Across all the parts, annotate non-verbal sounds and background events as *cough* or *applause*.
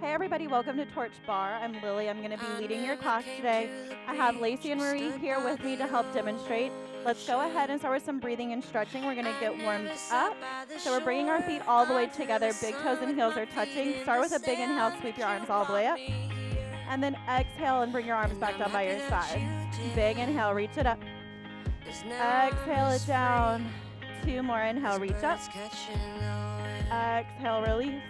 Hey everybody, welcome to Torched Barre. I'm Lily. I'm going to be leading your class today. I have Lacey and Marie here with me to help demonstrate. Let's go ahead and start with some breathing and stretching. We're going to get warmed up. So we're bringing our feet all the way together. Big toes and heels are touching. Start with a big inhale, sweep your arms all the way up. And then exhale and bring your arms back down by your side. Big inhale, reach it up. Exhale it down. Two more, inhale, reach up. Exhale, release.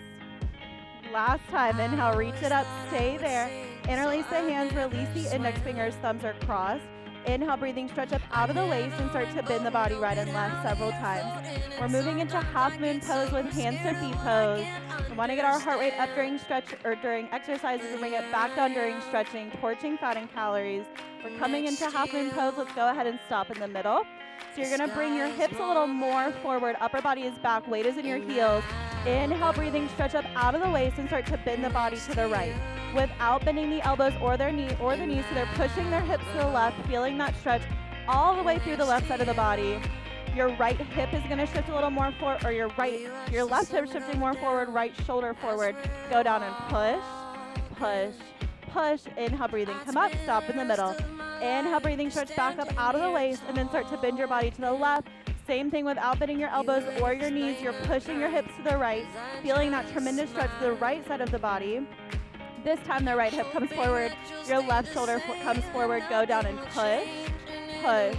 Last time, inhale, reach it up, stay there. Interlace the hands, release the index fingers, thumbs are crossed. Inhale, breathing, stretch up out of the waist and start to bend the body right and left several times. We're moving into half moon pose with hands to feet pose. We want to get our heart rate up during stretch or during exercises and bring it back down during stretching, torching fat and calories. We're coming into half moon pose. Let's go ahead and stop in the middle. So you're gonna bring your hips a little more forward, upper body is back, weight is in your heels. Inhale, breathing, stretch up out of the waist and start to bend the body to the right. Without bending the elbows or their knee or the knees, so they're pushing their hips to the left, feeling that stretch all the way through the left side of the body. Your right hip is gonna shift a little more forward, or your right, your left hip shifting more forward, right shoulder forward. Go down and push, push, push. Inhale, breathing, come up, stop in the middle. Inhale, breathing, stretch back up out of the waist, and then start to bend your body to the left. Same thing without bending your elbows or your knees. You're pushing your hips to the right, feeling that tremendous stretch to the right side of the body. This time the right hip comes forward, your left shoulder comes forward, go down and push, push,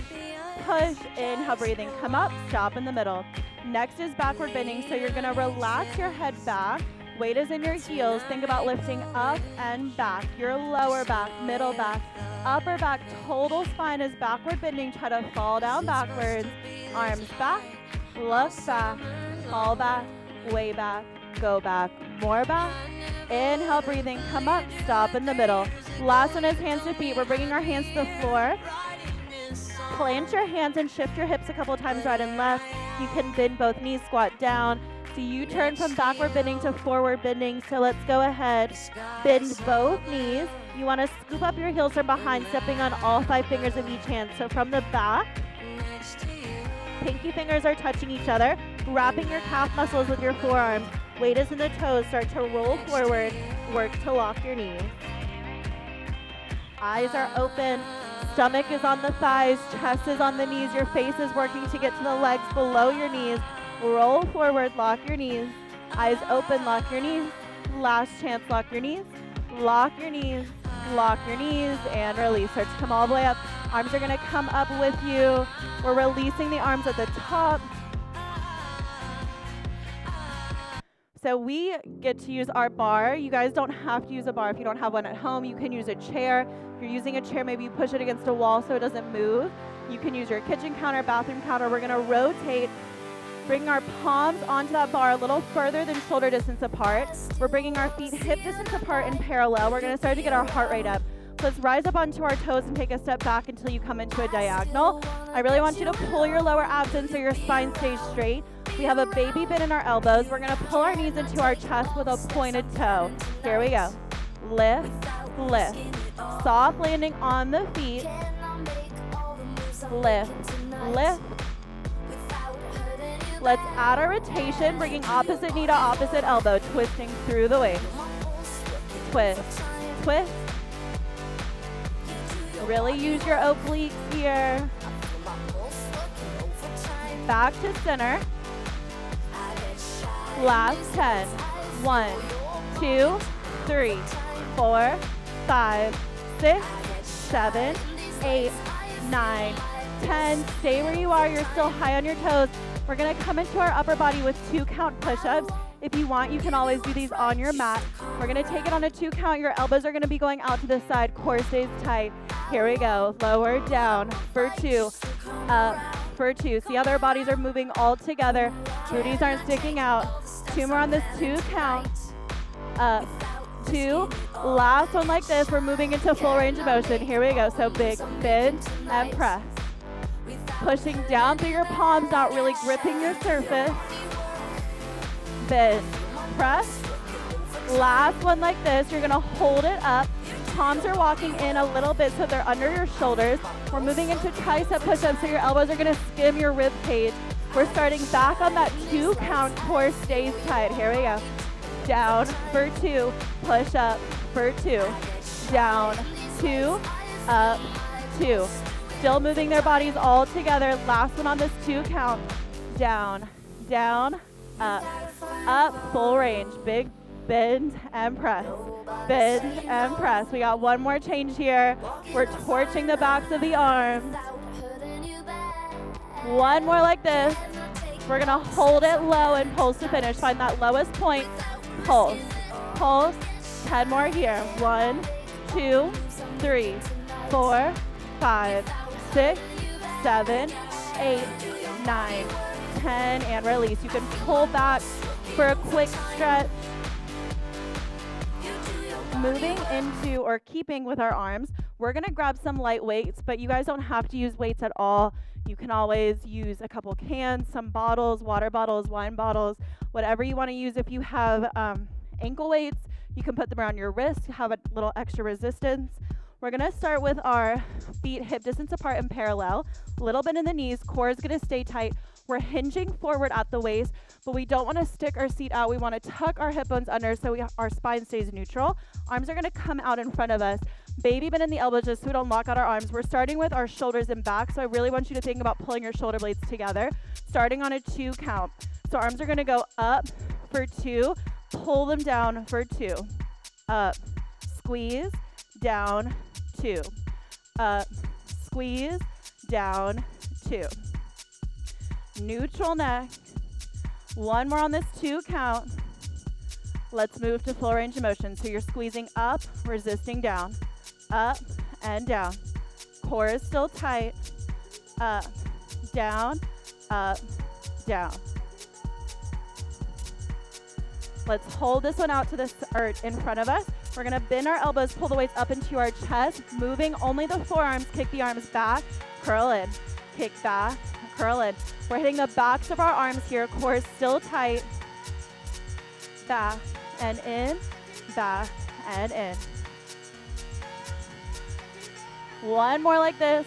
push. Inhale, breathing, come up, stop in the middle. Next is backward bending, so you're gonna relax your head back, Weight is in your heels. Think about lifting up and back. Your lower back, middle back, upper back, total spine is backward bending. Try to fall down backwards. Arms back, look back, fall back, way back, go back, more back. Inhale, breathing, come up, stop in the middle. Last one is hands to feet. We're bringing our hands to the floor. Plant your hands and shift your hips a couple times right and left. You can bend both knees, squat down. So you turn from backward bending to forward bending. So let's go ahead. Bend both knees. You want to scoop up your heels from behind, stepping on all five fingers of each hand. So from the back, pinky fingers are touching each other, wrapping your calf muscles with your forearms. Weight is in the toes. Start to roll forward. Work to lock your knees. Eyes are open. Stomach is on the thighs. Chest is on the knees. Your face is working to get to the legs below your knees. Roll forward, lock your knees. Eyes open, lock your knees. Last chance, lock your knees. Lock your knees, lock your knees, and release. Start to come all the way up. Arms are gonna come up with you. We're releasing the arms at the top. So we get to use our bar. You guys don't have to use a bar if you don't have one at home. You can use a chair. If you're using a chair, maybe you push it against a wall so it doesn't move. You can use your kitchen counter, bathroom counter. We're gonna rotate Bringing our palms onto that bar a little further than shoulder distance apart. We're bringing our feet hip distance apart in parallel. We're to start to get our heart rate up. Let's rise up onto our toes and take a step back until you come into a diagonal. I really want you to pull your lower abs in so your spine stays straight. We have a baby bend in our elbows. We're going to pull our knees into our chest with a pointed toe. Here we go. Lift, lift. Soft landing on the feet. Lift, lift, Let's add our rotation, bringing opposite knee to opposite elbow, twisting through the waist. Twist, twist. Really use your obliques here. Back to center. Last 10. One, two, three, four, five, six, seven, eight, nine, ten. Stay where you are. You're still high on your toes. We're gonna come into our upper body with two count push-ups. If you want, you can always do these on your mat. We're gonna take it on a two count. Your elbows are gonna be going out to the side. Core stays tight. Here we go. Lower, down, for two, up, for two. See how their bodies are moving all together. Booties aren't sticking out. Two more on this two count. Up, two. Last one like this. We're moving into full range of motion. Here we go. So big bend and press pushing down through your palms, not really gripping your surface. Bend, press. Last one like this, you're gonna hold it up. Palms are walking in a little bit so they're under your shoulders. We're moving into tricep push-ups so your elbows are gonna skim your rib cage. We're starting back on that two count, core stays tight. Here we go. down for two, push up for two, down, two, up, two. Still moving their bodies all together. Last one on this two count. Down, down, up, up, full range. Big bend and press. Bend and press. We got one more change here. We're torching the backs of the arms. One more like this. We're gonna hold it low and pulse to finish. Find that lowest point, pulse, pulse. 10 more here. One, two, three, four, five, six, seven, eight, nine, ten, and release. You can pull back for a quick stretch. Moving into or keeping with our arms, we're gonna grab some light weights, but you guys don't have to use weights at all. You can always use a couple cans, some bottles, water bottles, wine bottles, whatever you wanna use. If you have um, ankle weights, you can put them around your wrist, have a little extra resistance. We're gonna start with our feet hip distance apart and parallel. A little bend in the knees, core is gonna stay tight. We're hinging forward at the waist, but we don't wanna stick our seat out. We wanna tuck our hip bones under so we, our spine stays neutral. Arms are gonna come out in front of us. Baby bend in the elbows just so we don't lock out our arms. We're starting with our shoulders and back, so I really want you to think about pulling your shoulder blades together, starting on a two count. So arms are gonna go up for two, pull them down for two. Up, squeeze, down, two. Up, squeeze, down, two. Neutral neck. One more on this two count. Let's move to full range of motion. So you're squeezing up, resisting down. Up and down. Core is still tight. Up, down, up, down. Let's hold this one out to the or in front of us. We're gonna bend our elbows, pull the weights up into our chest, moving only the forearms, kick the arms back, curl in, kick back, curl in. We're hitting the backs of our arms here, core is still tight. Back and in, back and in. One more like this.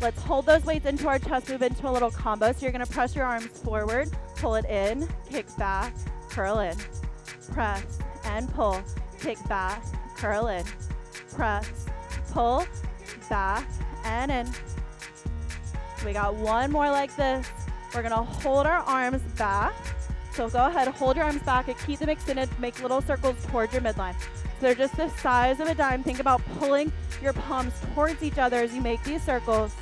Let's hold those weights into our chest, move into a little combo. So you're gonna press your arms forward, pull it in, kick back, curl in, press and pull, kick back, curl in, press, pull, back and in. We got one more like this. We're gonna hold our arms back. So go ahead, hold your arms back and keep them extended. Make little circles towards your midline. So they're just the size of a dime. Think about pulling your palms towards each other as you make these circles.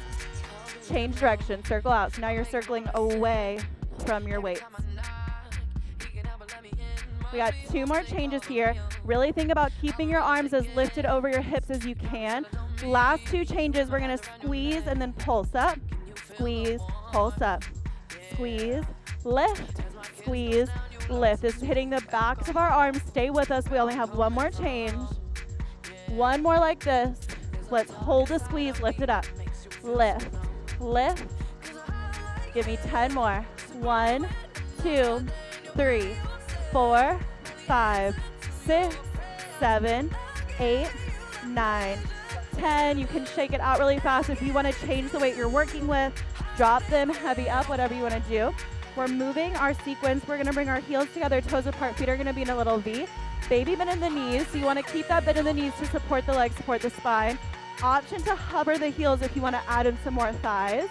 Change direction, circle out. So now you're circling away from your weights. We got two more changes here. Really think about keeping your arms as lifted over your hips as you can. Last two changes, we're gonna squeeze and then pulse up. Squeeze, pulse up. Squeeze, lift, squeeze, lift. This is hitting the backs of our arms. Stay with us. We only have one more change. One more like this. Let's hold the squeeze, lift it up. Lift, lift. Give me 10 more. One, two, three, four, five, six, seven, eight, nine, ten. You can shake it out really fast. If you want to change the weight you're working with, drop them heavy up, whatever you want to do. We're moving our sequence. We're going to bring our heels together, toes apart. Feet are going to be in a little V. Baby bend in the knees. So you want to keep that bend in the knees to support the legs, support the spine. Option to hover the heels if you want to add in some more thighs.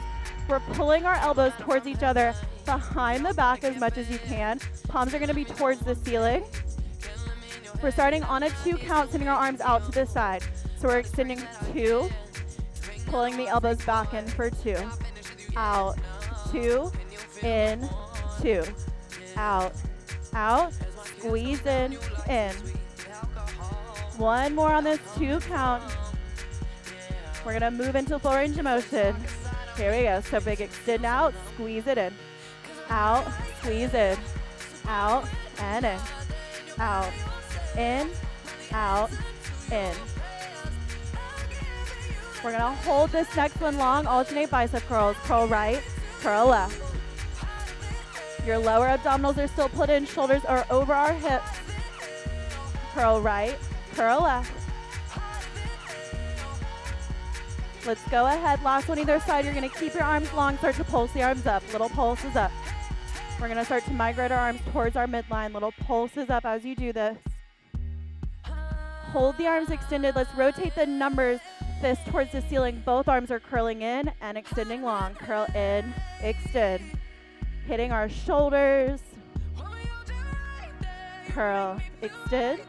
We're pulling our elbows towards each other behind the back as much as you can. Palms are going to be towards the ceiling. We're starting on a two count, sending our arms out to the side. So we're extending two, pulling the elbows back in for two. Out, two, in, two. Out, out, squeeze in, in. One more on this two count. We're gonna move into full range of motion. Here we go. So big extend out, squeeze it in. Out, squeeze in. Out and in. Out, in, out, in. We're gonna hold this next one long, alternate bicep curls. Curl right, curl left. Your lower abdominals are still put in, shoulders are over our hips. Curl right, curl left. Let's go ahead. Last one either side. You're to keep your arms long. Start to pulse the arms up. Little pulses up. We're to start to migrate our arms towards our midline. Little pulses up as you do this. Hold the arms extended. Let's rotate the numbers fist towards the ceiling. Both arms are curling in and extending long. Curl in, extend. Hitting our shoulders. Curl, extend.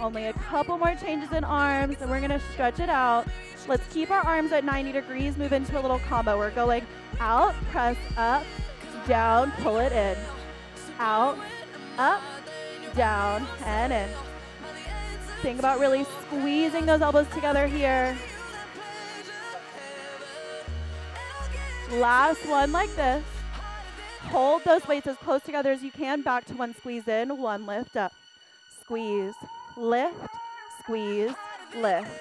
Only a couple more changes in arms, and we're gonna stretch it out. Let's keep our arms at 90 degrees, move into a little combo. We're going out, press up, down, pull it in. Out, up, down, and in. Think about really squeezing those elbows together here. Last one like this. Hold those weights as close together as you can. Back to one squeeze in, one lift up. Squeeze, lift, squeeze, lift.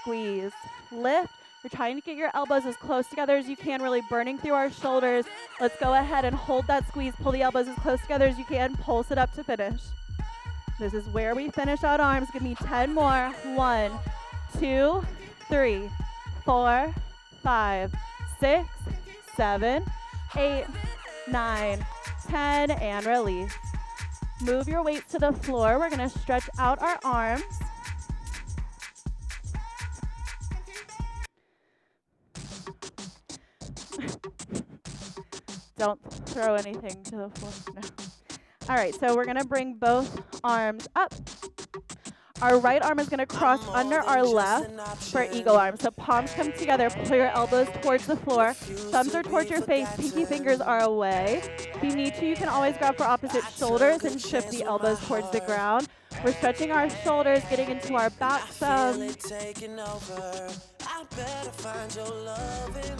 Squeeze, lift. We're trying to get your elbows as close together as you can, really burning through our shoulders. Let's go ahead and hold that squeeze. Pull the elbows as close together as you can. Pulse it up to finish. This is where we finish out arms. Give me 10 more. One, two, three, four, five, six, seven, eight, nine, 10, and release. Move your weight to the floor. We're gonna stretch out our arms. *laughs* Don't throw anything to the floor. All right, so we're gonna bring both arms up. Our right arm is gonna cross under our left for eagle arm. So palms come together, pull your elbows towards the floor. Thumbs are towards your face, pinky fingers are away. If you need to, you can always grab for opposite shoulders and shift the elbows towards the ground. We're stretching our shoulders, getting into our back thumb.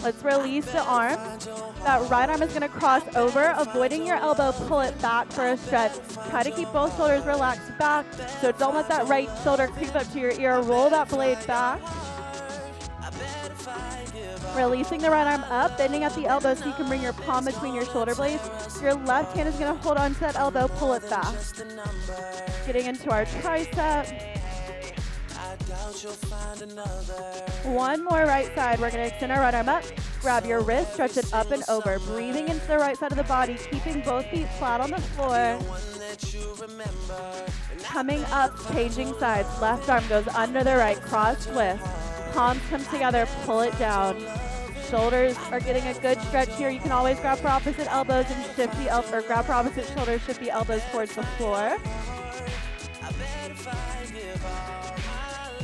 Let's release the arm. That right arm is going to cross over, avoiding your elbow. Pull it back for a stretch. Try to keep both shoulders relaxed back. So don't let that right shoulder creep up to your ear. Roll that blade back. Releasing the right arm up, bending at the elbow so you can bring your palm between your shoulder blades. Your left hand is going to hold on to that elbow, pull it back. Getting into our tricep. One more right side. We're going to extend our right arm up. Grab your wrist, stretch it up and over. Breathing into the right side of the body, keeping both feet flat on the floor. Coming up, changing sides. Left arm goes under the right, cross twist. Palms come together, pull it down. Shoulders are getting a good stretch here. You can always grab for opposite elbows and shift the elbow, or grab for opposite shoulders, shift the elbows towards the floor.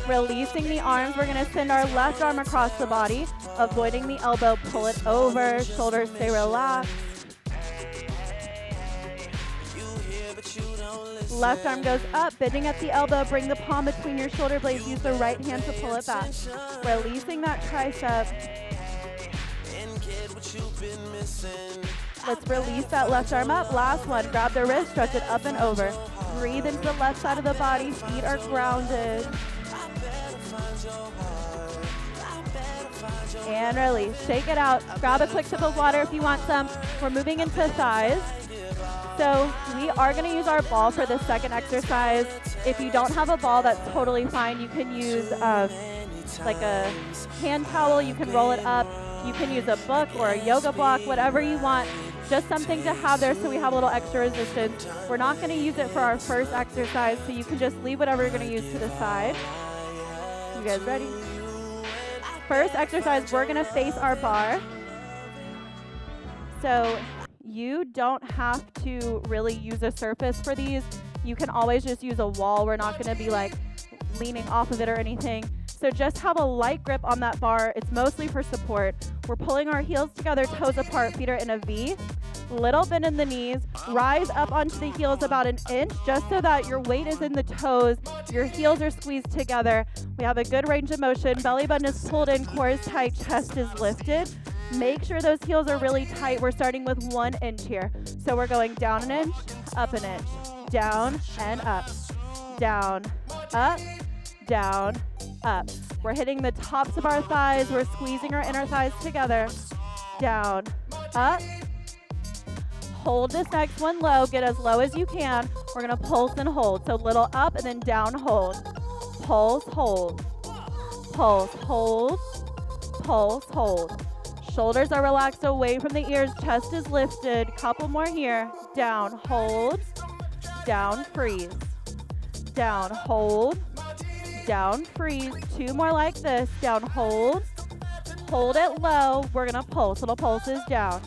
Releasing the arms, we're gonna send our left arm across the body, avoiding the elbow, pull it over, shoulders stay relaxed. Left arm goes up, bending at the elbow, bring the palm between your shoulder blades, use the right hand to pull it back. Releasing that tricep. Let's release that left arm up. Last one, grab the wrist, stretch it up and over. Breathe into the left side of the body, feet are grounded. And release. Shake it out. Grab a quick sip of water if you want some. We're moving into thighs. So we are going to use our ball for the second exercise. If you don't have a ball, that's totally fine. You can use um, like a hand towel. You can roll it up. You can use a book or a yoga block, whatever you want. Just something to have there so we have a little extra resistance. We're not going to use it for our first exercise, so you can just leave whatever you're going to use to the side. You guys ready? First exercise, we're going to face our bar. So you don't have to really use a surface for these. You can always just use a wall. We're not going to be like leaning off of it or anything. So just have a light grip on that bar. It's mostly for support. We're pulling our heels together, toes apart, feet are in a V. Little bend in the knees. Rise up onto the heels about an inch just so that your weight is in the toes. Your heels are squeezed together. We have a good range of motion. Belly button is pulled in, core is tight, chest is lifted. Make sure those heels are really tight. We're starting with one inch here. So we're going down an inch, up an inch, down and up, down, up, down, up. We're hitting the tops of our thighs. We're squeezing our inner thighs together. Down, up. Hold this next one low. Get as low as you can. We're to pulse and hold. So little up and then down, hold. Pulse, hold. Pulse, hold. Pulse, hold. Shoulders are relaxed away from the ears. Chest is lifted. Couple more here. Down, hold. Down, freeze. Down, hold. Down, freeze. Two more like this. Down, hold. Hold it low. We're to pulse. Little pulses down.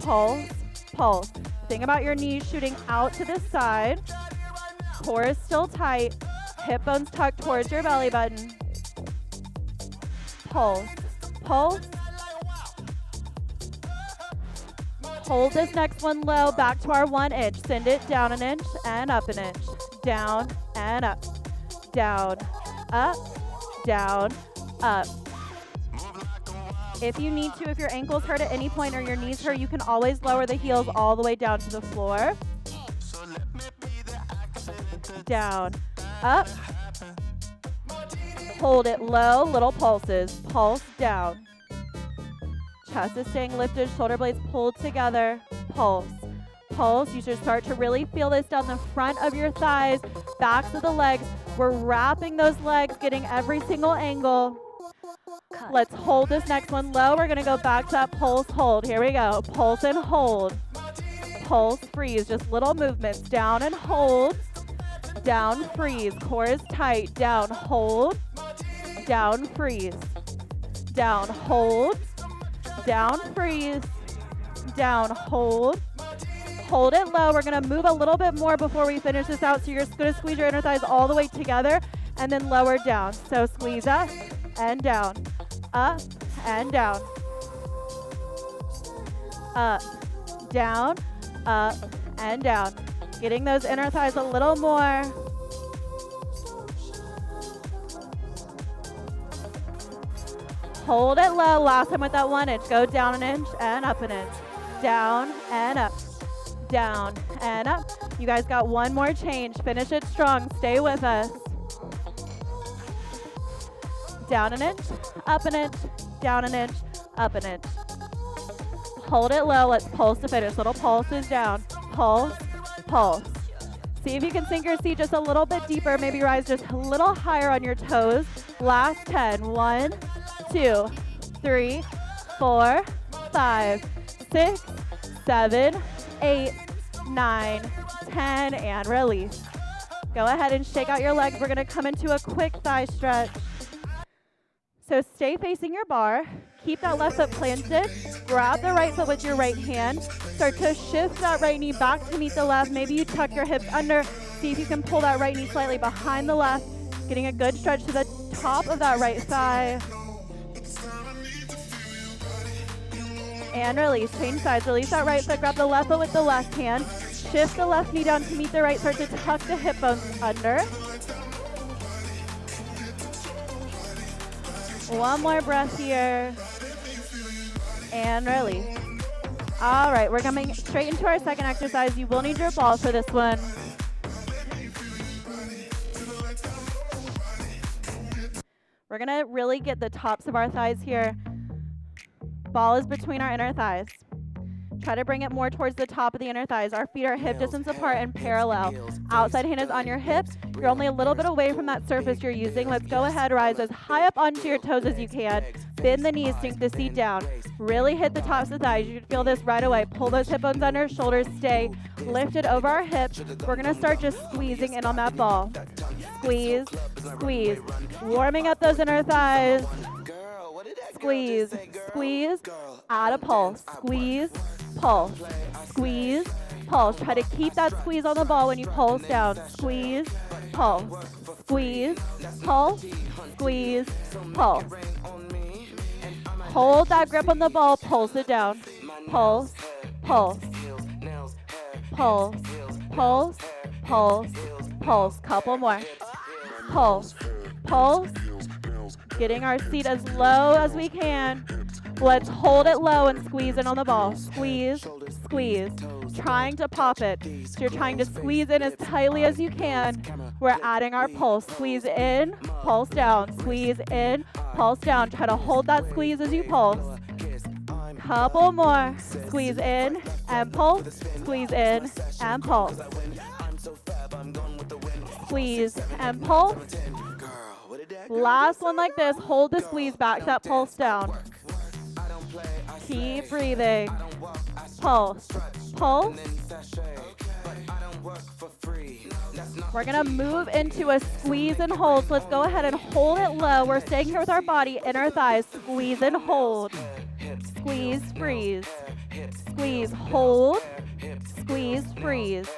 Pulse, pulse. Think about your knees shooting out to the side. Core is still tight. Hip bones tucked towards your belly button. Pulse, pulse. Hold this next one low, back to our one inch. Send it down an inch and up an inch. Down and up. Down, up, down, up. If you need to, if your ankles hurt at any point or your knees hurt, you can always lower the heels all the way down to the floor. Down, up. Hold it low, little pulses. Pulse down. Chest is staying lifted, shoulder blades pulled together. Pulse, pulse. You should start to really feel this down the front of your thighs, backs of the legs. We're wrapping those legs, getting every single angle. Let's hold this next one low. We're going to go back to that pulse hold. Here we go. Pulse and hold. Pulse, freeze. Just little movements. Down and hold. Down, freeze. Core is tight. Down, hold. Down, freeze. Down, hold. Down, freeze. Down, hold. Hold it low. We're going to move a little bit more before we finish this out. So you're going to squeeze your inner thighs all the way together and then lower down. So squeeze up and down up and down. Up, down, up, and down. Getting those inner thighs a little more. Hold it low. Last time with that one inch. Go down an inch and up an inch. Down and up. Down and up. You guys got one more change. Finish it strong. Stay with us down an inch, up an inch, down an inch, up an inch. Hold it low. Let's pulse to finish. Little pulses down. Pulse, pulse. See if you can sink your seat just a little bit deeper. Maybe rise just a little higher on your toes. Last 10. One, two, three, four, five, six, seven, eight, nine, 10, and release. Go ahead and shake out your legs. We're to come into a quick thigh stretch. So stay facing your bar. Keep that left foot planted. Grab the right foot with your right hand. Start to shift that right knee back to meet the left. Maybe you tuck your hips under. See if you can pull that right knee slightly behind the left. Getting a good stretch to the top of that right thigh. And release. Change sides. Release that right foot. Grab the left foot with the left hand. Shift the left knee down to meet the right. Start to tuck the hip bones under. One more breath here. And release. All right, we're coming straight into our second exercise. You will need your ball for this one. We're gonna really get the tops of our thighs here. Ball is between our inner thighs. Try to bring it more towards the top of the inner thighs. Our feet are hip distance apart and parallel. Outside hand is on your hips. You're only a little bit away from that surface you're using. Let's go ahead, rise as high up onto your toes as you can. Bend the knees, sink the seat down. Really hit the tops of the thighs. You can feel this right away. Pull those hip bones under, shoulders stay lifted over our hips. We're gonna start just squeezing in on that ball. Squeeze, squeeze. Warming up those inner thighs. Squeeze, squeeze, add a pulse. Squeeze, pulse, squeeze, pulse. Try to keep that squeeze on the ball when you pulse down. Squeeze, pulse, squeeze, pulse, squeeze, pulse. Hold that grip on the ball, pulse it down. Pulse, pulse, pulse, pulse, pulse, pulse. Couple more. Pulse, pulse. Getting our seat as low as we can. Let's hold it low and squeeze in on the ball. Squeeze, squeeze. Trying to pop it. So you're trying to squeeze in as tightly as you can. We're adding our pulse. Squeeze in, pulse down. Squeeze in, pulse down. Try to hold that squeeze as you pulse. Couple more. Squeeze in and pulse. Squeeze in and pulse. Squeeze and pulse. Last one like this. Hold the squeeze back that pulse down. Keep breathing. Pulse. Pulse. We're gonna move into a squeeze and hold. So let's go ahead and hold it low. We're staying here with our body, inner thighs. Squeeze and hold. Squeeze, freeze. Squeeze, hold. Squeeze, freeze.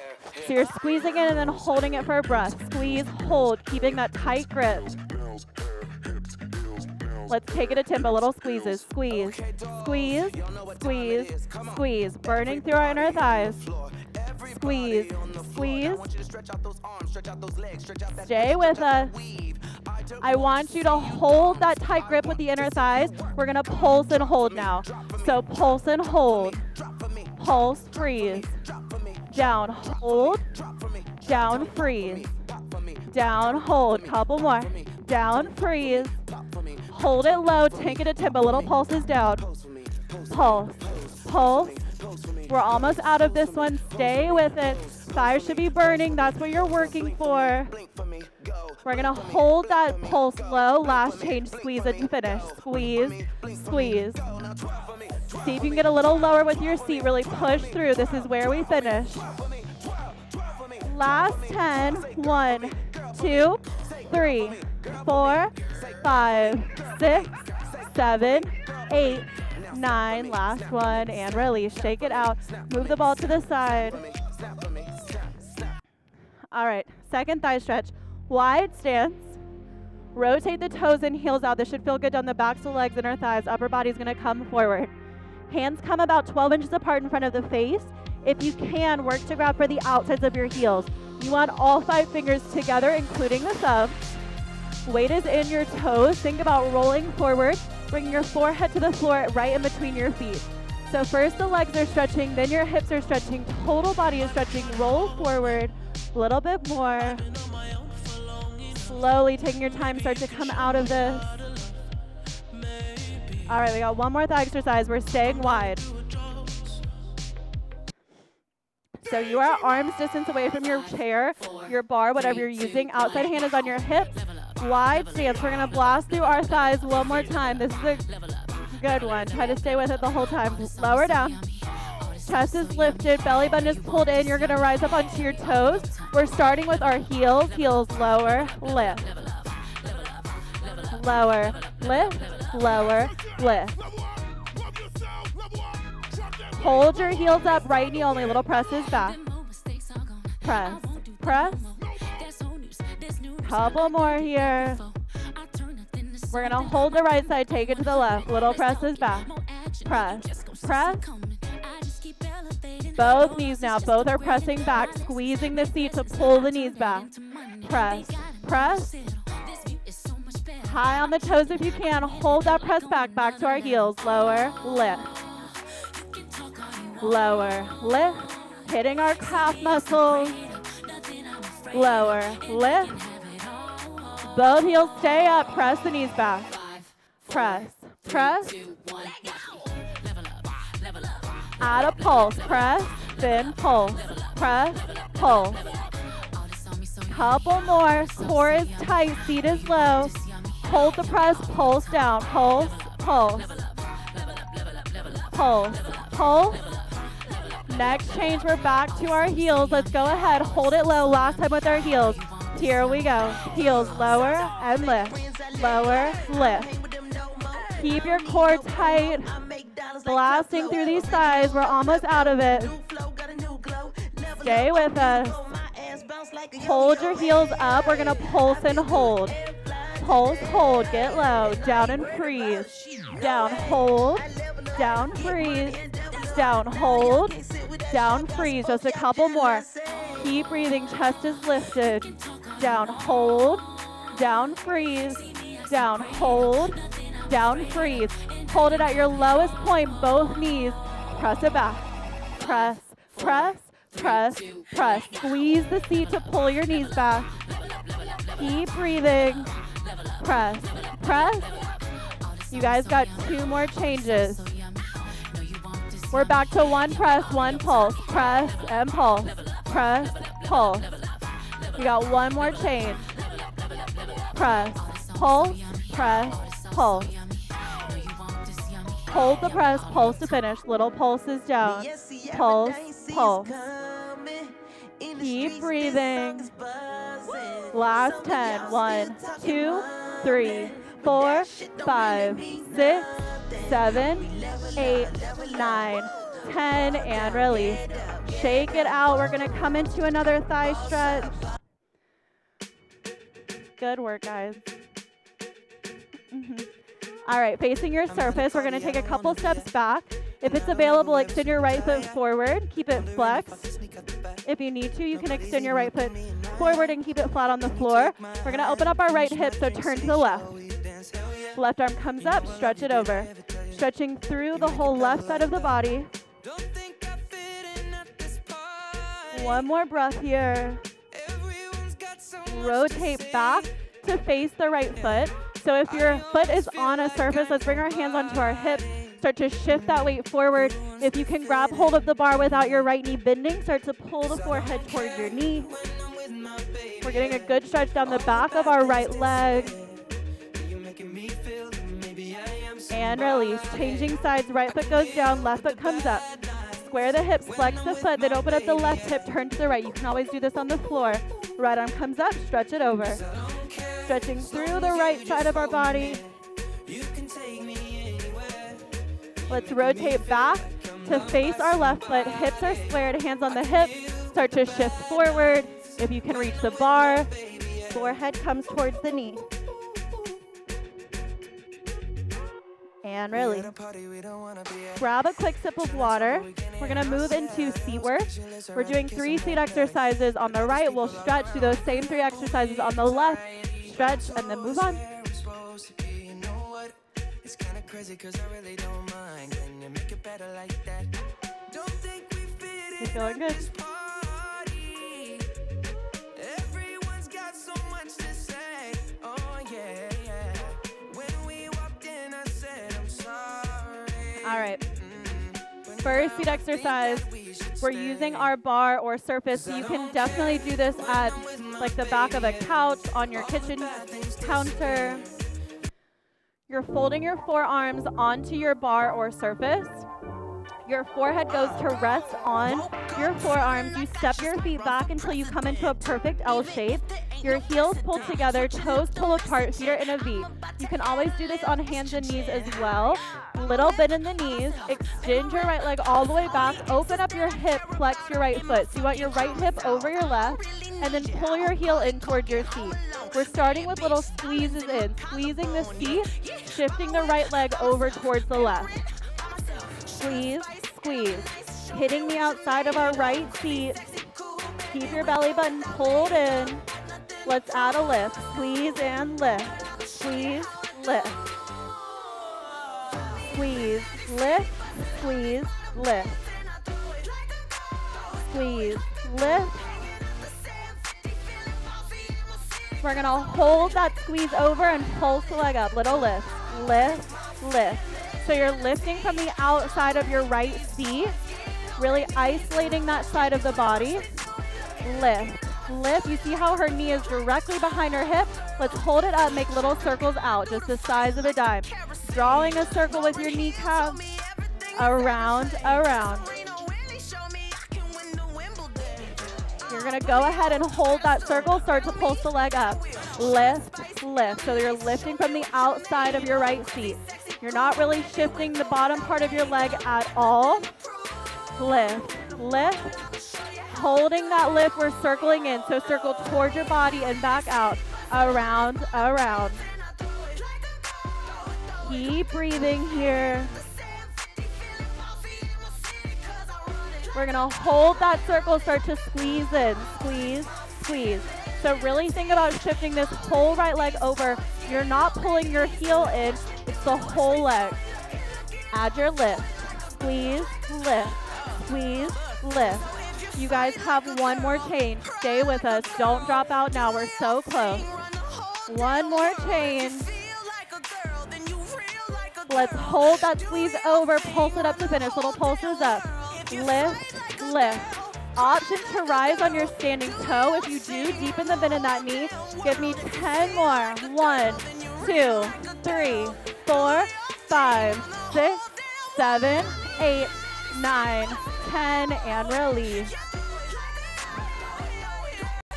So you're squeezing it and then holding it for a breath. Squeeze, hold, keeping that tight grip. Let's take it a tempo, little squeezes. Squeeze, squeeze, squeeze, squeeze. Burning through our inner thighs. Squeeze, squeeze. Stay with us. I want you to hold that tight grip with the inner thighs. We're gonna pulse and hold now. So pulse and hold. Pulse, freeze. Down, hold. Down, freeze. Down, hold. Couple more. Down, freeze. Hold it low. Take it a tempo. Little pulses down. Pulse. Pulse. We're almost out of this one. Stay with it. Fire should be burning. That's what you're working for. We're going to hold that pulse low. Last change, squeeze it to finish. Squeeze, squeeze. See if you can get a little lower with your seat. Really push through. This is where we finish. Last 10. One, two, three, four, five, six, seven, eight, nine. Last one. And release. Shake it out. Move the ball to the side. All right. Second thigh stretch. Wide stance. Rotate the toes and heels out. This should feel good down the backs of the legs and our thighs. Upper body's going to come forward. Hands come about 12 inches apart in front of the face. If you can, work to grab for the outsides of your heels. You want all five fingers together, including the thumb. Weight is in your toes. Think about rolling forward. Bring your forehead to the floor right in between your feet. So first the legs are stretching, then your hips are stretching, total body is stretching. Roll forward, a little bit more. Slowly taking your time, start to come out of this. All right, we got one more thigh exercise. We're staying wide. So you are arms distance away from your chair, your bar, whatever you're using. Outside hand is on your hips. Wide stance. We're going to blast through our thighs one more time. This is a good one. Try to stay with it the whole time. Lower down. Chest is lifted, belly button is pulled in. You're going to rise up onto your toes. We're starting with our heels. Heels lower, lift. Lower, lift, lower, lift. Hold your heels up, right knee only. Little presses back. Press, press. Couple more here. We're to hold the right side, take it to the left. Little presses back. Press, press. Both knees now, both are pressing back, squeezing the seat to pull the knees back. Press, press. High on the toes if you can. Hold that press back, back to our heels. Lower, lift. Lower, lift. Hitting our calf muscles. Lower, lift. Both heels stay up. Press the knees back. Press, press. Add a pulse. Press, then pulse. Press, pulse. Couple more. Core is tight. Seat is low. Hold the press. Pulse down. Pulse, pulse. Pulse, pulse. Next change, we're back to our heels. Let's go ahead. Hold it low. Last time with our heels. Here we go. Heels lower and lift. Lower, lift. Keep your core tight. Blasting through these thighs. We're almost out of it. Stay with us. Hold your heels up. We're going to pulse and hold. Pulse, hold. Get low. Down and freeze. Down, hold. Down, freeze. Down, hold. Down, freeze. Just a couple more. Keep breathing. Chest is lifted. Down, hold. Down, freeze. Down, hold. Down, freeze. Hold it at your lowest point, both knees. Press it back. Press, press, press, press. Squeeze the seat to pull your knees back. Keep breathing. Press, press. You guys got two more changes. We're back to one press, one pulse. Press and pulse. Press, pulse. You got one more change. Press, pulse, press, pulse. Hold the press, pulse to finish. Little pulses down. Pulse, pulse. Keep breathing. Last 10. One, two, three, four, five, six, seven, eight, nine, 10, and release. Shake it out. We're going to come into another thigh stretch. Good work, guys. Mhm. All right, facing your surface, we're gonna take a couple steps back. If it's available, extend your right foot *laughs* forward, keep it flexed. If you need to, you can extend your right foot forward and keep it flat on the floor. We're gonna open up our right hip, so turn to the left. Left arm comes up, stretch it over. Stretching through the whole left side of the body. One more breath here. Rotate back to face the right foot. So if your foot is on a surface, let's bring our hands onto our hips. Start to shift that weight forward. If you can grab hold of the bar without your right knee bending, start to pull the forehead towards your knee. We're getting a good stretch down the back of our right leg. And release. Changing sides, right foot goes down, left foot comes up. Square the hips, flex the foot, then open up the left hip, turn to the right. You can always do this on the floor. Right arm comes up, stretch it over. Stretching through the right side of our body. Let's rotate back to face our left foot. Hips are squared, hands on the hips. Start to shift forward. If you can reach the bar, forehead comes towards the knee. And release. Grab a quick sip of water. We're gonna move into seat work. We're doing three seat exercises on the right. We'll stretch, do those same three exercises on the left. Stretch and then move on. It's kinda crazy cause I really don't mind. Can you make it better like that? Don't think we fit You're in feeling good. All right. First seat exercise. We're using our bar or surface. So you can definitely do this at like the back of a couch, on your kitchen counter. You're folding your forearms onto your bar or surface. Your forehead goes to rest on your forearms. You step your feet back until you come into a perfect L shape. Your heels pull together, toes pull apart, feet are in a V. You can always do this on hands and knees as well. Little bend in the knees. Extend your right leg all the way back. Open up your hip, flex your right foot. So you want your right hip over your left, and then pull your heel in towards your seat. We're starting with little squeezes in, squeezing the seat, shifting the right leg over towards the left. Squeeze, squeeze. Hitting the outside of our right seat. Keep your belly button pulled in. Let's add a lift. Squeeze and lift. Squeeze, lift. Squeeze, lift, squeeze, lift. Squeeze, lift. We're gonna hold that squeeze over and pulse the leg up. Little lift, lift, lift. So you're lifting from the outside of your right seat, really isolating that side of the body. Lift, lift. You see how her knee is directly behind her hip? Let's hold it up, make little circles out, just the size of a dime. Drawing a circle with your kneecap, around, around. You're gonna go ahead and hold that circle, start to pulse the leg up. Lift, lift. So you're lifting from the outside of your right seat. You're not really shifting the bottom part of your leg at all. Lift, lift. Holding that lift, we're circling in. So circle towards your body and back out. Around, around. Keep breathing here. We're gonna hold that circle, start to squeeze in, squeeze, squeeze. So really think about shifting this whole right leg over. You're not pulling your heel in, it's the whole leg. Add your lift, squeeze, lift, squeeze, lift. You guys have one more change. Stay with us, don't drop out now, we're so close. One more change. Let's hold that squeeze over, pulse it up to finish. Little pulses up. Lift, lift. Option to rise on your standing toe. If you do, deepen the bend in that knee. Give me 10 more. One, two, three, four, five, six, seven, eight, nine, ten, and release.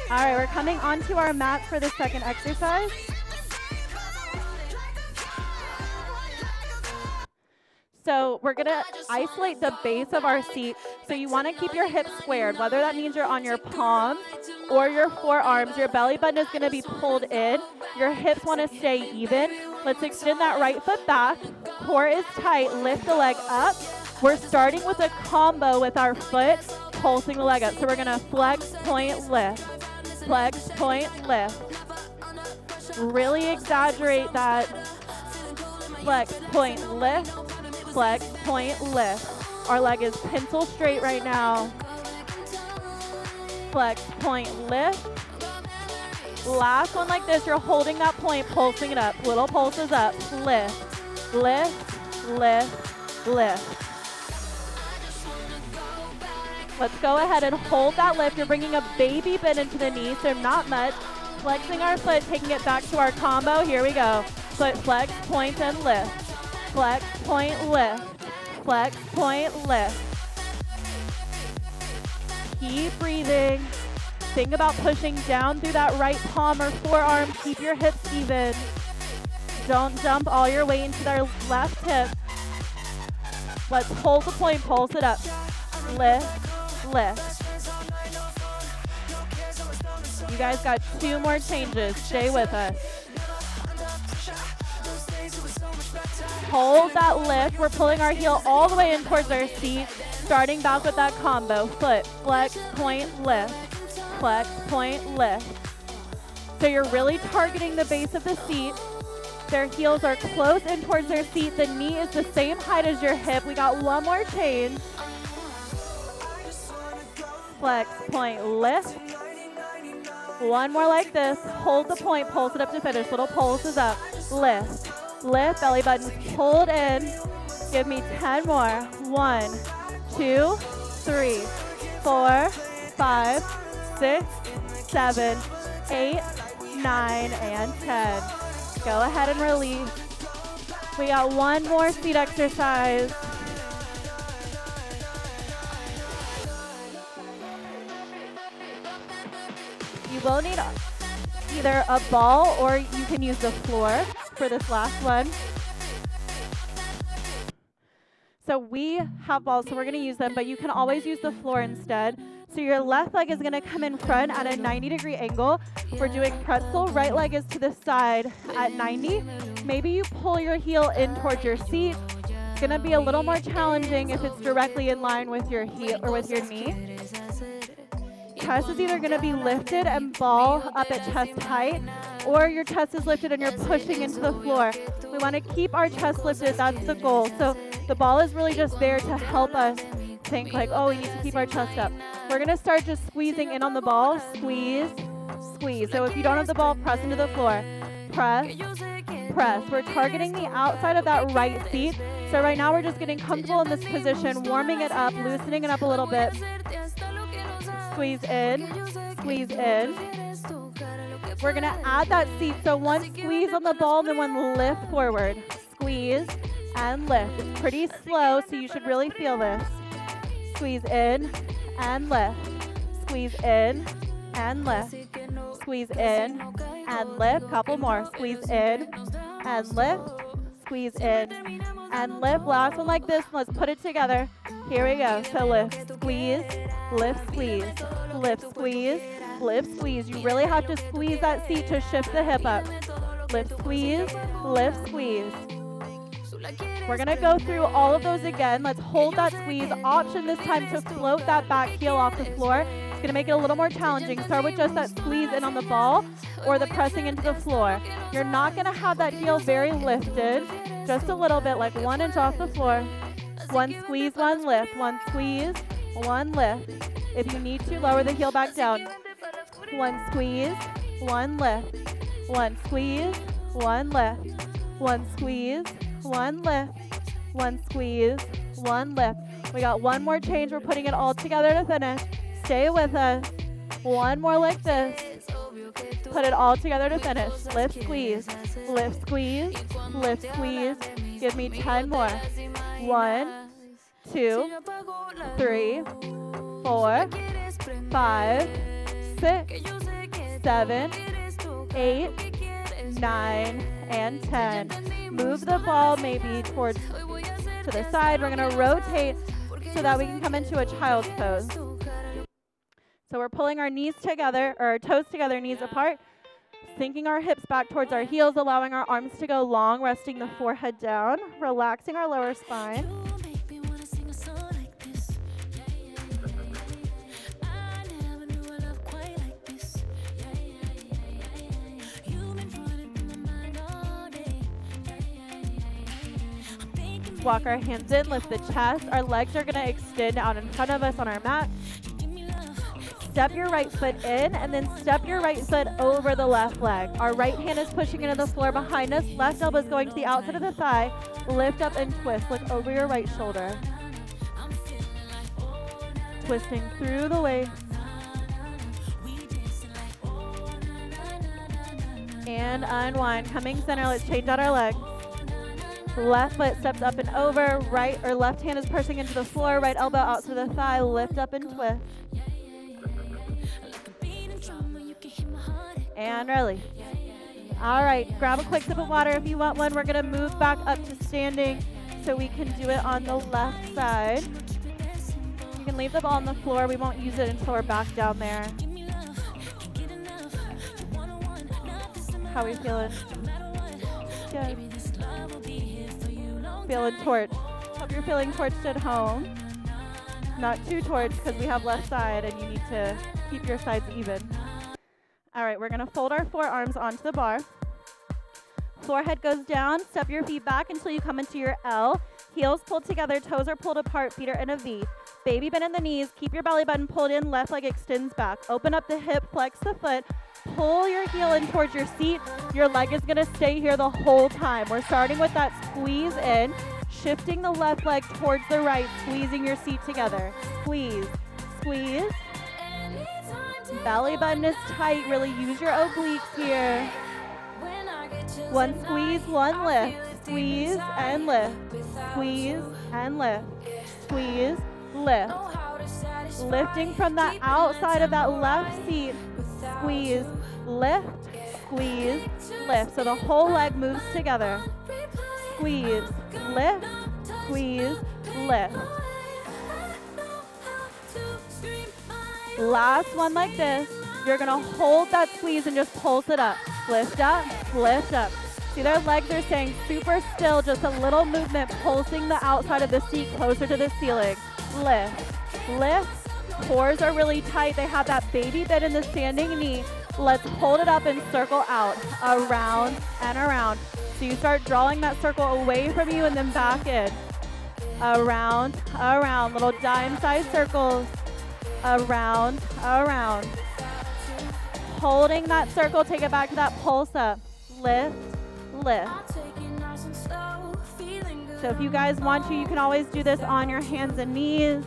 All right, we're coming onto our mat for the second exercise. So we're gonna isolate the base of our seat. So you wanna keep your hips squared, whether that means you're on your palms or your forearms. Your belly button is gonna be pulled in. Your hips wanna stay even. Let's extend that right foot back. Core is tight, lift the leg up. We're starting with a combo with our foot, pulsing the leg up. So we're gonna flex, point, lift. Flex, point, lift. Really exaggerate that flex, point, lift flex, point, lift. Our leg is pencil straight right now. Flex, point, lift. Last one like this, you're holding that point, pulsing it up. Little pulses up. Lift, lift, lift, lift. Let's go ahead and hold that lift. You're bringing a baby bend into the knee, so not much. Flexing our foot, taking it back to our combo. Here we go. Foot flex, point, and lift flex, point, lift, flex, point, lift. Keep breathing. Think about pushing down through that right palm or forearm. Keep your hips even. Don't jump all your weight into their left hip. Let's hold the point, pulse it up. Lift, lift. You guys got two more changes. Stay with us. Hold that lift. We're pulling our heel all the way in towards our seat. Starting back with that combo. Foot, flex, point, lift. Flex, point, lift. So you're really targeting the base of the seat. Their heels are close in towards their seat. The knee is the same height as your hip. We got one more change. Flex, point, lift. One more like this. Hold the point, pulse it up to finish. Little pulses up. Lift lift, belly button pulled in. Give me 10 more. One, two, three, four, five, six, seven, eight, nine, and 10. Go ahead and release. We got one more seat exercise. You will need either a ball or you can use the floor for this last one. So we have balls, so we're going to use them, but you can always use the floor instead. So your left leg is going to come in front at a 90 degree angle. We're doing pretzel. Right leg is to the side at 90. Maybe you pull your heel in towards your seat. It's going to be a little more challenging if it's directly in line with your heel or with your knee. Chest is either going to be lifted and ball up at chest height, or your chest is lifted and you're pushing into the floor. We want to keep our chest lifted. That's the goal. So the ball is really just there to help us think like, oh, we need to keep our chest up. We're going to start just squeezing in on the ball. Squeeze, squeeze. So if you don't have the ball, press into the floor. Press, press. We're targeting the outside of that right seat. So right now we're just getting comfortable in this position, warming it up, loosening it up a little bit. Squeeze in, squeeze in. We're gonna add that seat. So one squeeze on the ball then one lift forward. Squeeze and lift. It's pretty slow, so you should really feel this. Squeeze in and lift. Squeeze in and lift. Squeeze in and lift. Couple more. Squeeze in and lift. Squeeze in and lift. Last one like this. Let's put it together. Here we go. So lift, squeeze, lift, squeeze, lift, squeeze, lift, squeeze. You really have to squeeze that seat to shift the hip up. Lift, squeeze, lift, squeeze. We're gonna go through all of those again. Let's hold that squeeze. Option this time to float that back heel off the floor. It's gonna make it a little more challenging. Start with just that squeeze in on the ball or the pressing into the floor. You're not gonna have that heel very lifted, just a little bit, like one inch off the floor. One squeeze, one lift, one squeeze, one lift. If you need to, lower the heel back down. One squeeze, one lift. One squeeze, one lift. One squeeze, one lift. One squeeze, one lift. We got one more change. We're putting it all together to finish. Stay with us. One more like this. Put it all together to finish. Lift, squeeze. Lift, squeeze. Lift, squeeze. Give me 10 more. One, two, three, four, five, six, seven, eight, nine, and 10. Move the ball maybe towards to the side. We're going to rotate so that we can come into a child's pose. So we're pulling our knees together, or our toes together, knees apart, sinking our hips back towards our heels, allowing our arms to go long, resting the forehead down, relaxing our lower spine. Walk our hands in, lift the chest. Our legs are gonna extend out in front of us on our mat. Step your right foot in and then step your right foot over the left leg. Our right hand is pushing into the floor behind us. Left elbow is going to the outside of the thigh. Lift up and twist. Look over your right shoulder. Twisting through the waist. And unwind. Coming center. Let's change out our legs. Left foot steps up and over. Right or left hand is pressing into the floor. Right elbow out to the thigh. Lift up and twist. And release. All right, grab a quick sip of water if you want one. We're gonna move back up to standing so we can do it on the left side. You can leave the ball on the floor. We won't use it until we're back down there. How are we feeling? Good. Feeling torched. Hope you're feeling torched at home. Not too torched because we have left side and you need to keep your sides even. All right, we're gonna fold our forearms onto the bar. Forehead goes down, step your feet back until you come into your L. Heels pulled together, toes are pulled apart, feet are in a V. Baby bend in the knees, keep your belly button pulled in, left leg extends back. Open up the hip, flex the foot, pull your heel in towards your seat. Your leg is gonna stay here the whole time. We're starting with that squeeze in, shifting the left leg towards the right, squeezing your seat together. Squeeze, squeeze, Belly button is tight. Really use your obliques here. One squeeze, one lift. Squeeze and lift. Squeeze and lift. Squeeze, lift. Lifting from the outside of that left seat. Squeeze, lift, squeeze, lift. So the whole leg moves together. Squeeze, lift, squeeze, lift. Last one like this. You're gonna hold that squeeze and just pulse it up. Lift up, lift up. See their legs are staying super still, just a little movement pulsing the outside of the seat closer to the ceiling. Lift, lift. Cores are really tight. They have that baby bit in the standing knee. Let's hold it up and circle out, around and around. So you start drawing that circle away from you and then back in. Around, around, little dime sized circles around, around. Holding that circle, take it back to that pulse up. Lift, lift. So if you guys want to, you can always do this on your hands and knees.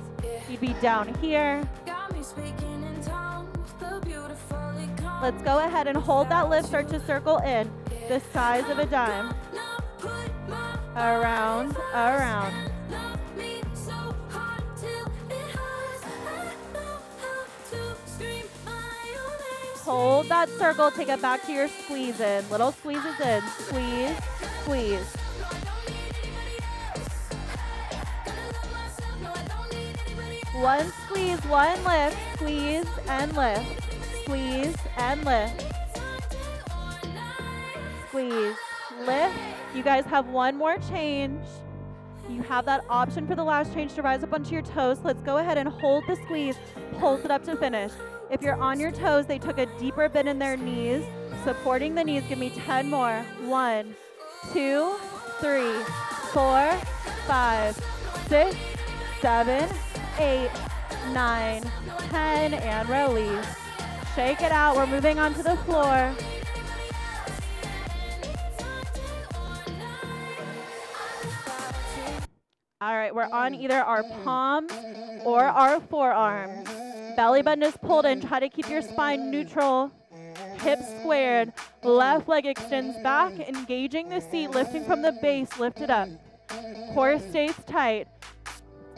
You'd be down here. Let's go ahead and hold that lift, start to circle in, the size of a dime. Around, around. Hold that circle, take it back to your squeeze in. Little squeezes in. Squeeze, squeeze. One squeeze, one lift, squeeze and lift. Squeeze and lift. Squeeze, lift. You guys have one more change. You have that option for the last change to rise up onto your toes. Let's go ahead and hold the squeeze, pulse it up to finish. If you're on your toes, they took a deeper bend in their knees, supporting the knees. Give me 10 more. One, two, three, four, five, six, seven, eight, nine, 10, and release. Shake it out. We're moving onto the floor. All right, we're on either our palms or our forearms. Belly button is pulled in. Try to keep your spine neutral. Hips squared. Left leg extends back, engaging the seat, lifting from the base. Lift it up. Core stays tight.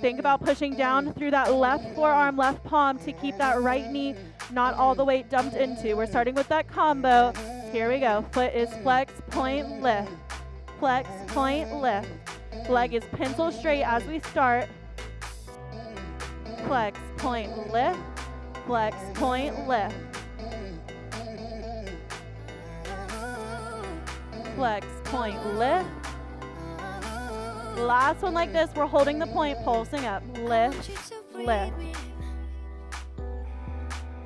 Think about pushing down through that left forearm, left palm to keep that right knee not all the weight dumped into. We're starting with that combo. Here we go. Foot is flex, point, lift. Flex, point, lift. Leg is pencil straight as we start. Flex, point, lift. Flex, point, lift. Flex, point, lift. Last one like this, we're holding the point, pulsing up. Lift, lift,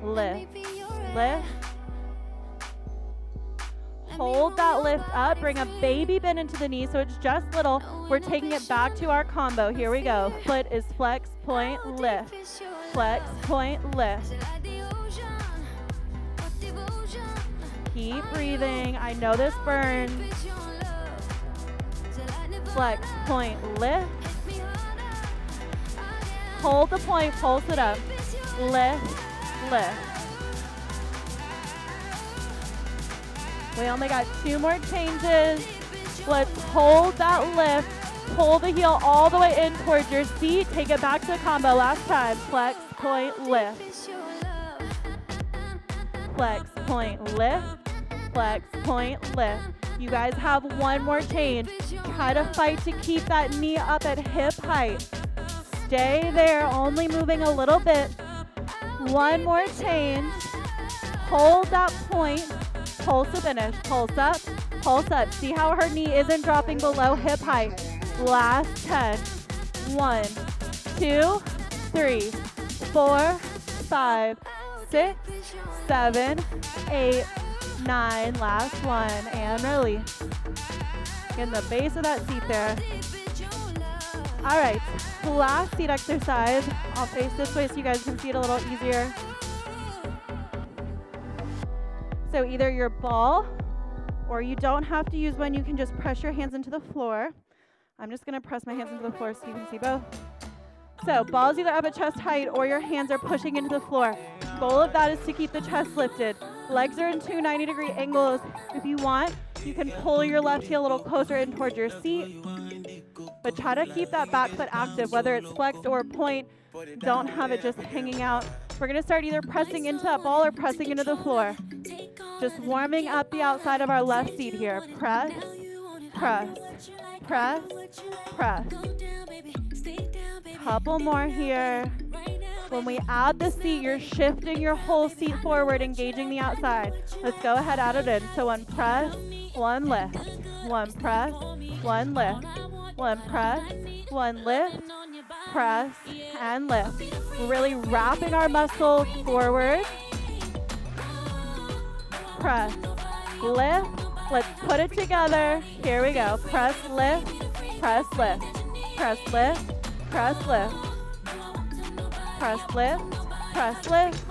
lift, lift. Hold that lift up, bring a baby bend into the knee so it's just little. We're taking it back to our combo. Here we go. Foot is flex, point, lift. Flex, point, lift. Keep breathing. I know this burns. Flex, point, lift. Hold the point, pulse it up. Lift, lift. We only got two more changes. Let's hold that lift. Pull the heel all the way in towards your seat. Take it back to the combo. Last time. Flex, point, lift. Flex, point, lift. Flex, point, lift. You guys have one more change. Try to fight to keep that knee up at hip height. Stay there, only moving a little bit. One more change. Hold that point. Pulse to finish. Pulse up, pulse up. See how her knee isn't dropping below hip height. Last 10. One, two, three, four, five, six, seven, eight, nine. Last one. And release. In the base of that seat there. All right, last seat exercise. I'll face this way so you guys can see it a little easier. So either your ball or you don't have to use one, you can just press your hands into the floor. I'm just gonna press my hands into the floor so you can see both. So ball's either up at chest height or your hands are pushing into the floor. Goal of that is to keep the chest lifted. Legs are in two 90 degree angles. If you want, you can pull your left heel a little closer in towards your seat. But try to keep that back foot active, whether it's flexed or point. Don't have it just hanging out. We're gonna start either pressing into that ball or pressing into the floor. Just warming up the outside of our left seat here. Press, press, press, press. Couple more here. When we add the seat, you're shifting your whole seat forward, engaging the outside. Let's go ahead, add it in. So one press, one lift, one press, one lift, one press, one lift, press, and lift. Really wrapping our muscles forward. Press, lift. Let's put it together. Here we go. Press, lift, press, lift, press, lift, press, lift, press, lift, press, lift.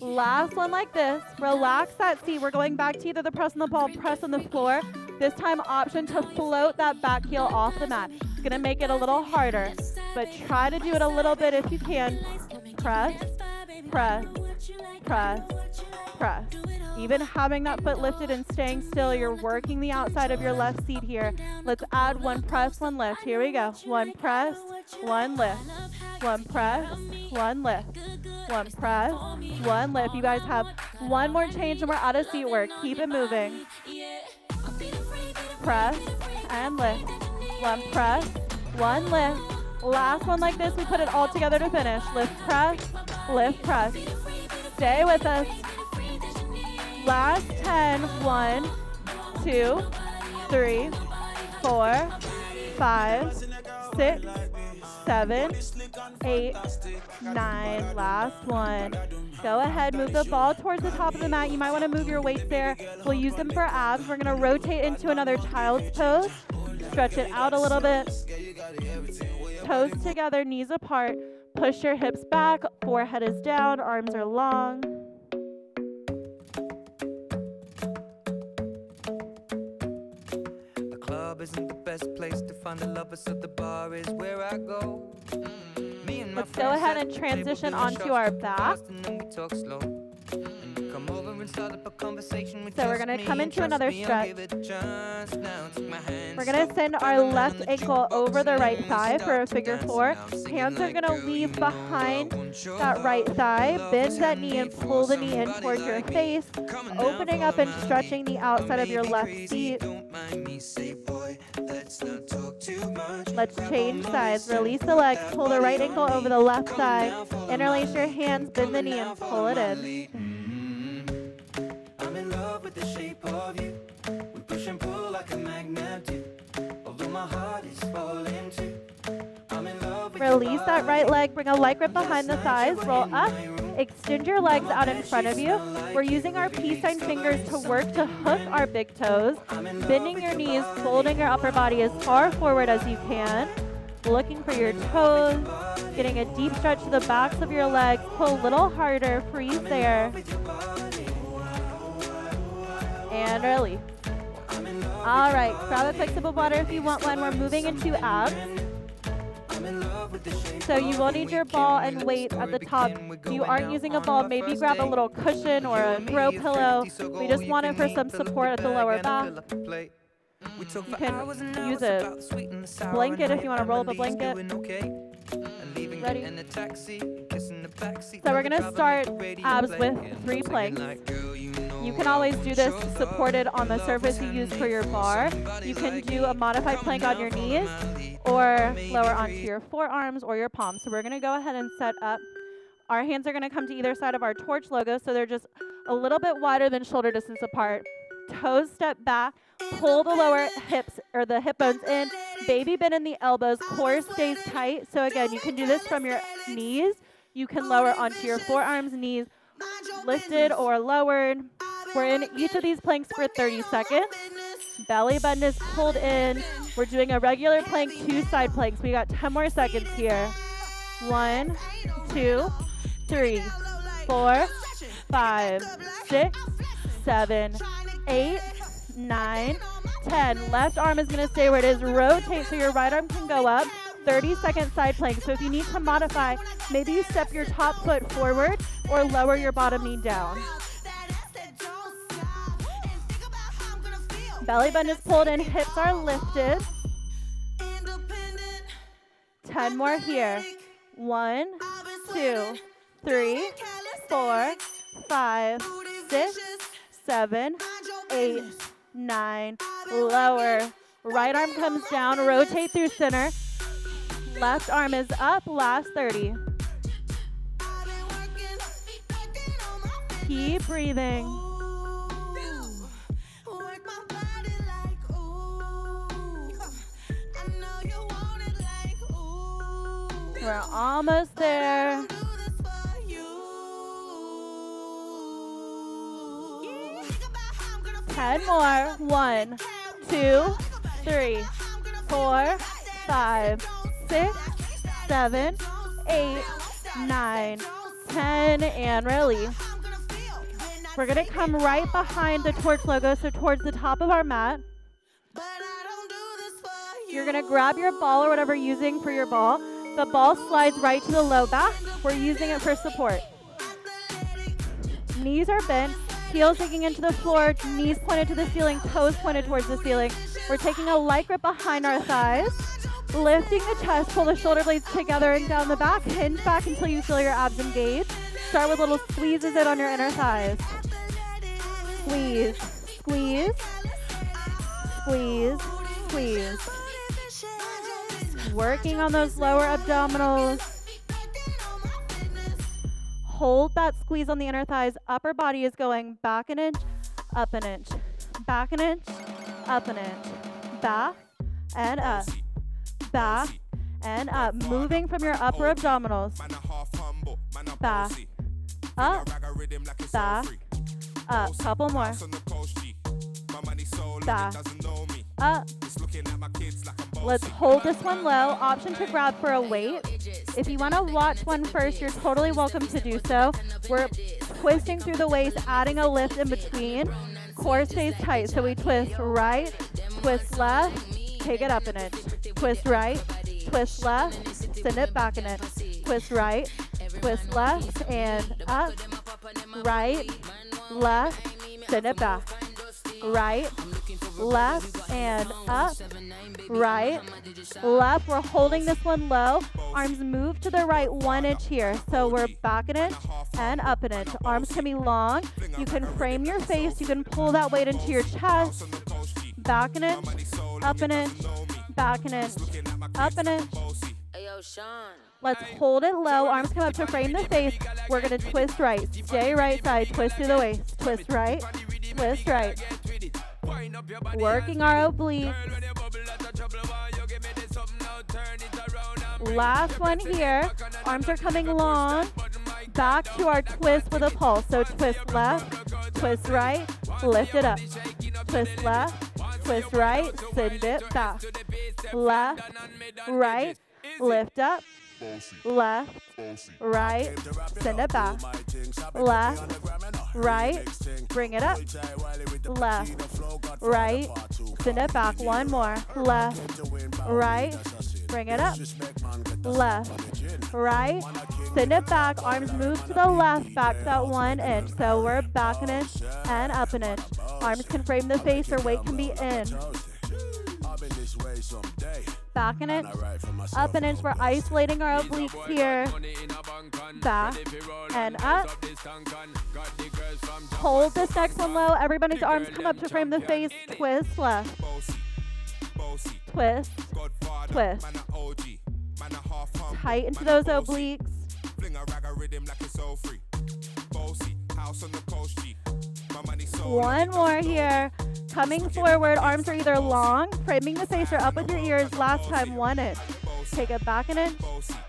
Last one like this. Relax that seat. We're going back to either the press on the ball, press on the floor. This time option to float that back heel off the mat. It's gonna make it a little harder, but try to do it a little bit if you can. Press, press, press, press. Even having that foot lifted and staying still, you're working the outside of your left seat here. Let's add one press, one lift. Here we go. One press, one lift. One press, one lift. One press, one lift. You guys have one more change and we're out of seat work. Keep it moving. Press and lift. One press, one lift. Last one like this, we put it all together to finish. Lift, press, lift, press. Stay with us. Last 10. One, two, three, four, five, six, seven, eight, nine. Last one. Go ahead, move the ball towards the top of the mat. You might want to move your weights there. We'll use them for abs. We're going to rotate into another child's pose. Stretch it out a little bit. Toes together, knees apart. Push your hips back, forehead is down, arms are long. Isn't the best place to find the lovers, so the bar is where I go. Me and my Let's go ahead and transition onto our back. lost and then we talk slow. And you Come over and start up a conversation with So we're gonna come into another stretch. give it a chance now. Take my hand, We're gonna send our a left ankle over the right thigh for a figure four. Hands are gonna "Girl, leave behind that right thigh. Bend that knee and pull the knee in towards your face, Come on now, opening up and stretching the outside of your left feet. Let's not talk too much. Let's change sides. Release the legs. Pull the right ankle over the left thigh. Interlace your hands. Bend the knee and pull it in. Mhm. I'm in love with the shape of you. We push and pull like a magnet do. Although my heart is falling too. I'm in love with Release that right leg. Bring a light grip behind the thighs. Roll up. Extend your legs out in front of you. We're using our peace sign fingers to work to hook our big toes. Bending your knees, folding your upper body as far forward as you can. Looking for your toes. Getting a deep stretch to the backs of your legs. Pull a little harder. Freeze there. And release. All right, grab a flexible water if you want one. We're moving into abs. So you will need your ball and weight at the top. If you aren't using a ball, maybe grab a little cushion or a throw pillow. We just want it for some support at the lower back. Mm. You can use a blanket if you wanna roll up a blanket. Ready? So we're gonna start abs with three planks. You can always do this supported on the surface you use for your bar. You can do a modified plank on your knees or lower onto your forearms or your palms. So we're gonna go ahead and set up. Our hands are gonna come to either side of our torch logo, so they're just a little bit wider than shoulder distance apart. Toes step back, pull the lower hips or the hip bones in, baby bend in the elbows, core stays tight. So again, you can do this from your knees. You can lower onto your forearms, knees, lifted or lowered. We're in each of these planks for 30 seconds. Belly button is pulled in. We're doing a regular plank, two side planks. We got 10 more seconds here. One, two, three, four, five, six, seven, eight, nine, 10. Left arm is gonna stay where it is. Rotate so your right arm can go up. 30 second side plank. So if you need to modify, maybe you step your top foot forward or lower your bottom knee down. Belly button is pulled in, hips are lifted. 10 more here. One, two, three, four, five, six, seven, eight, nine. Lower. Right arm comes down, rotate through center. Left arm is up, last 30. Keep breathing. We're almost there. Ten more. One, two, three, four, five, six, seven, eight, nine, ten, and release. We're gonna come right behind the torch logo, so towards the top of our mat. You're gonna grab your ball or whatever you're using for your ball. The ball slides right to the low back. We're using it for support. Knees are bent, heels digging into the floor, knees pointed to the ceiling, toes pointed towards the ceiling. We're taking a light grip behind our thighs, lifting the chest, pull the shoulder blades together and down the back, hinge back until you feel your abs engage. Start with little squeezes in on your inner thighs. Squeeze, squeeze, squeeze, squeeze. Working on those lower abdominals. Hold that squeeze on the inner thighs. Upper body is going back an inch, up an inch, back an inch, up an inch, back and up, back and up. Moving from your upper abdominals. Back, up, back, up. Couple more. Back, up. Let's hold this one low. Option to grab for a weight. If you want to watch one first, you're totally welcome to do so. We're twisting through the waist, adding a lift in between. Core stays tight, so we twist right, twist left, take it up an inch. Twist right, twist left, send it back an inch. Twist right, twist left, and up, right, left, send it back. Right, left, and up. Right, left. We're holding this one low. Arms move to the right one inch here. So we're back an inch and up an inch. Arms can be long. You can frame your face. You can pull that weight into your chest. Back an inch, up an inch, back an inch, up an inch. Let's hold it low. Arms come up to frame the face. We're going to twist right. Stay right side. Twist through the waist. Twist right. Twist right. Working our obliques. Last one here. Arms are coming long. Back to our twist with a pulse. So twist left, twist right, lift it up. Twist left, twist right, send it back. Left, right, lift up. Left, right, send it back. Left, right, bring it up. Left, right, send it back. One more. Left, right, bring it up. Left, right, send it back. Arms move to the left, back that one inch. So we're back an inch and up an inch. Arms can frame the face or weight can be in. Back an inch, up an inch. We're isolating our obliques here. Back and up. Hold this next one low. Everybody's arms come up to frame the face. Twist left. Twist. Twist. Tight into those obliques. One more here. Coming forward, arms are either long, framing the face, or up with your ears. Last time, one inch. Take it back an inch,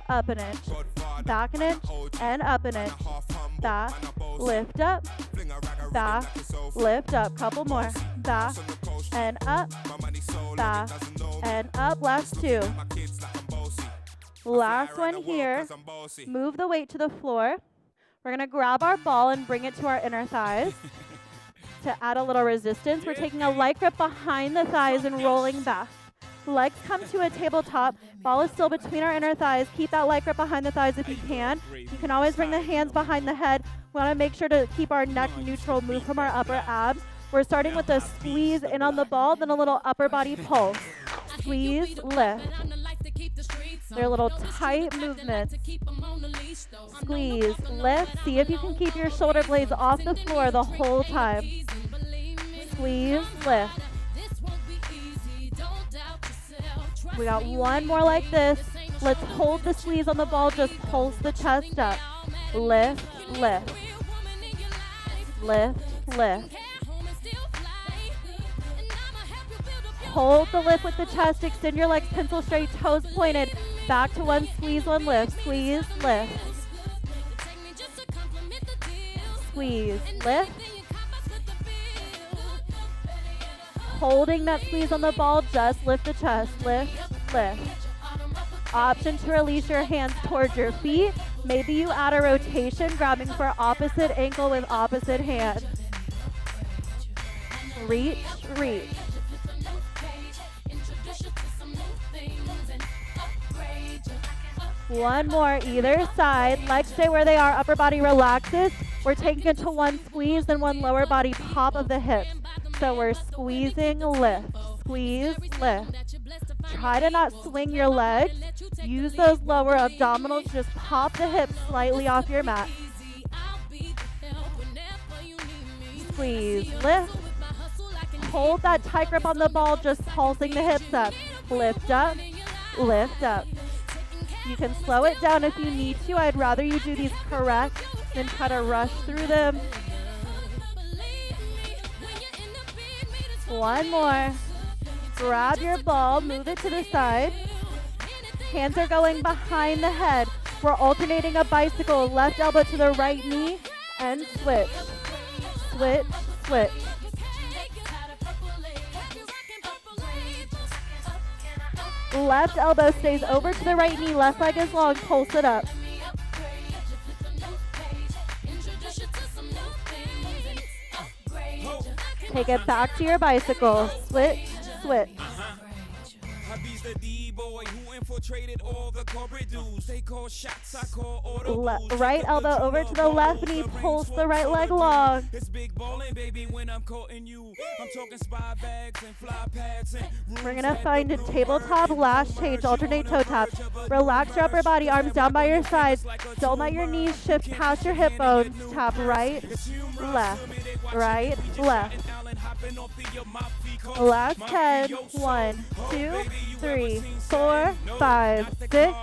up an inch, back an inch, and up an inch. Back, lift up, back, lift up. Couple more. Back and up, back and up. Last two. Last one here. Move the weight to the floor. We're to grab our ball and bring it to our inner thighs. To add a little resistance, we're taking a light grip behind the thighs and rolling back. Legs come to a tabletop. Ball is still between our inner thighs. Keep that light grip behind the thighs if you can. You can always bring the hands behind the head. We want to make sure to keep our neck neutral, move from our upper abs. We're starting with a squeeze in on the ball, then a little upper body pulse. Squeeze, lift. They're little tight movements. Squeeze, lift. See if you can keep your shoulder blades off the floor the whole time. Squeeze, lift. We got one more like this. Let's hold the squeeze on the ball. Just pulse the chest up. Lift, lift. Lift, lift. Hold the lift with the chest. Extend your legs pencil straight, toes pointed. Back to one squeeze, one lift. Squeeze, lift. Squeeze, lift. Holding that squeeze on the ball, just lift the chest. Lift, lift. Option to release your hands towards your feet. Maybe you add a rotation, grabbing for opposite ankle with opposite hand. Reach, reach. One more either side. Legs stay where they are. Upper body relaxes. We're taking it to one squeeze, then one lower body pop of the hips. So we're squeezing, lift, squeeze, lift. Try to not swing your legs. Use those lower abdominals. Just pop the hips slightly off your mat. Squeeze, lift. Hold that tight grip on the ball, just pulsing the hips up. Lift up, lift up. You can slow it down if you need to. I'd rather you do these correct than try to rush through them. One more. Grab your ball, move it to the side. Hands are going behind the head. We're alternating a bicycle, left elbow to the right knee, and switch. Switch, switch. Left elbow stays over to the right knee, left leg is long, pulse it up. Take it back to your bicycle. Switch, switch. Infiltrated all the dudes. They call shots, I call. Le- right elbow over to the left knee, pulse the right leg long. It's big ballin', baby, when I'm courting you. I'm talking spy bags and fly pads and We're gonna find a tabletop lash change, alternate toe tap. verge of a Relax your upper body, arms down by your sides. Don't let your knees shift past your hip bones. Tap right, left, right, left. Last 10. 1, 2, 3, 4, 5, 6,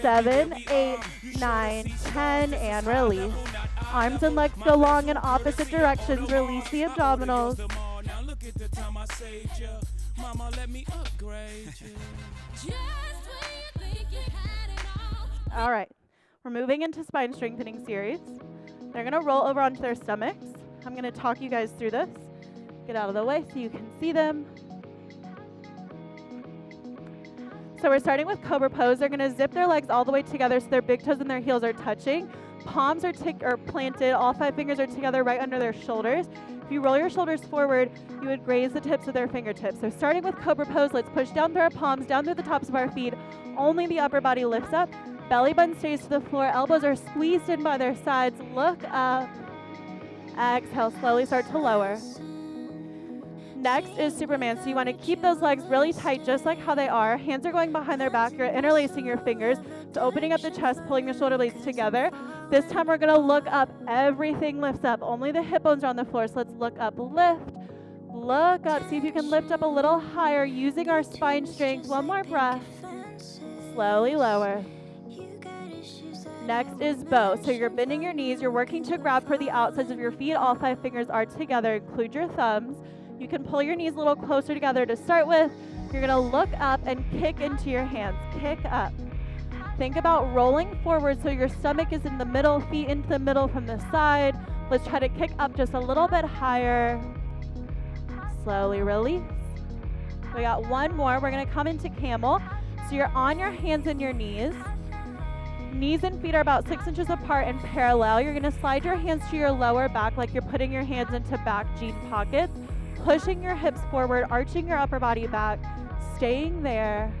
7, 8, 9, 10, and release. Arms and legs go long in opposite directions. Release the abdominals. All right, we're moving into spine strengthening series. They're gonna roll over onto their stomachs. I'm gonna talk you guys through this. Get out of the way so you can see them. So we're starting with cobra pose. They're gonna zip their legs all the way together so their big toes and their heels are touching. Palms are or planted. All five fingers are together right under their shoulders. If you roll your shoulders forward, you would graze the tips of their fingertips. So starting with cobra pose, let's push down through our palms, down through the tops of our feet. Only the upper body lifts up. Belly button stays to the floor. Elbows are squeezed in by their sides. Look up. Exhale, slowly start to lower. Next is Superman. So you want to keep those legs really tight, just like how they are. Hands are going behind their back. You're interlacing your fingers. to opening up the chest, pulling the shoulder blades together. This time we're going to look up. Everything lifts up. Only the hip bones are on the floor. So let's look up. Lift. Look up. See if you can lift up a little higher using our spine strength. One more breath. Slowly lower. Next is bow. So you're bending your knees. You're working to grab for the outsides of your feet. All five fingers are together. Include your thumbs. You can pull your knees a little closer together to start with. You're to look up and kick into your hands. Kick up. Think about rolling forward so your stomach is in the middle, feet into the middle from the side. Let's try to kick up just a little bit higher. Slowly release. We got one more. We're to come into camel. So you're on your hands and your knees. Knees and feet are about six inches apart and parallel. You're to slide your hands to your lower back like you're putting your hands into back jean pockets, pushing your hips forward, arching your upper body back, staying there.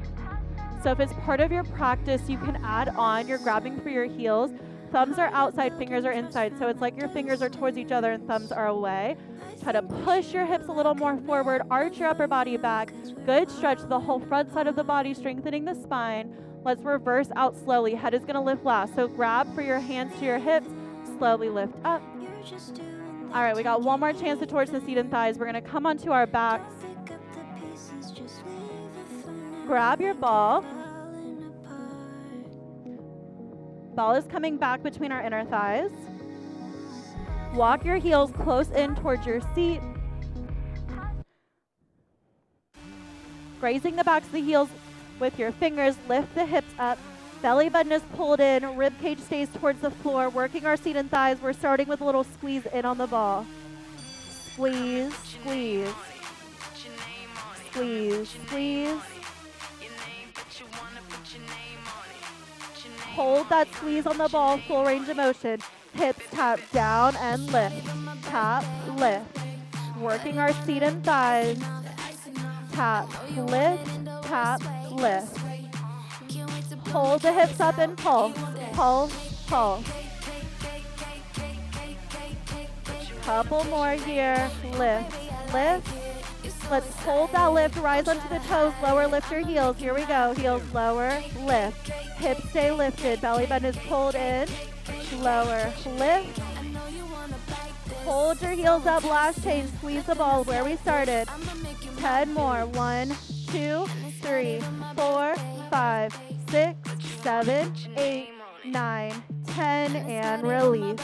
So if it's part of your practice, you can add on. You're grabbing for your heels. Thumbs are outside, fingers are inside. So it's like your fingers are towards each other and thumbs are away. Try to push your hips a little more forward, arch your upper body back. Good stretch the whole front side of the body, strengthening the spine. Let's reverse out slowly. Head is gonna lift last. So grab for your hands to your hips, slowly lift up. All right, we got one more chance to torch the seat and thighs. We're gonna come onto our backs. Grab your ball. Ball is coming back between our inner thighs. Walk your heels close in towards your seat. Grazing the backs of the heels with your fingers, lift the hips up. Belly button is pulled in, rib cage stays towards the floor, working our seat and thighs. We're starting with a little squeeze in on the ball. Squeeze, squeeze, squeeze, squeeze. Hold that squeeze on the ball, full range of motion. Hips tap down and lift. Tap, lift. Working our seat and thighs. Tap, lift, tap, lift. Hold the hips up and pull. Pull, pull. Couple more here. Lift, lift. Let's hold that lift, rise onto the toes, lower, lift your heels. Here we go. Heels lower, lift. Hips stay lifted. Belly button is pulled in. Lower, lift. Hold your heels up, last change. Squeeze the ball where we started. 10 more. One, two, three, four, five, six, seven, eight, nine, 10, and release.